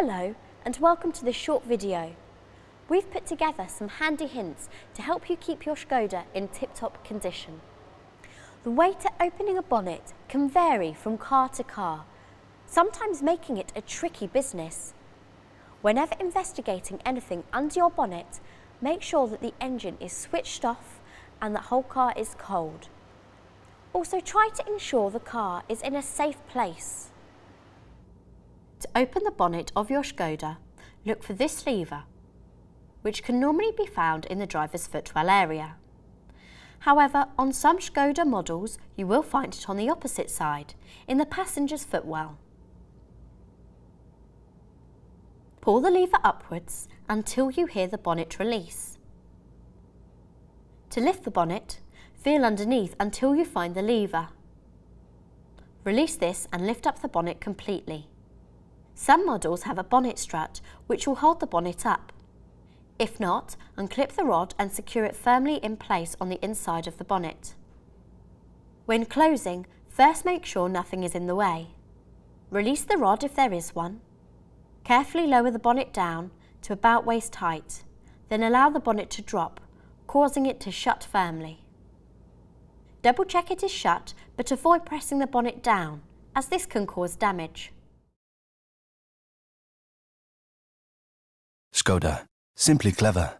Hello and welcome to this short video. We've put together some handy hints to help you keep your Skoda in tip-top condition. The way to opening a bonnet can vary from car to car, sometimes making it a tricky business. Whenever investigating anything under your bonnet, make sure that the engine is switched off and the whole car is cold. Also try to ensure the car is in a safe place. Open the bonnet of your Skoda, look for this lever, which can normally be found in the driver's footwell area. However, on some Skoda models, you will find it on the opposite side, in the passenger's footwell. Pull the lever upwards until you hear the bonnet release. To lift the bonnet, feel underneath until you find the lever. Release this and lift up the bonnet completely. Some models have a bonnet strut which will hold the bonnet up. If not, unclip the rod and secure it firmly in place on the inside of the bonnet. When closing, first make sure nothing is in the way. Release the rod if there is one. Carefully lower the bonnet down to about waist height, then allow the bonnet to drop, causing it to shut firmly. Double check it is shut, but avoid pressing the bonnet down, as this can cause damage. Skoda. Simply clever.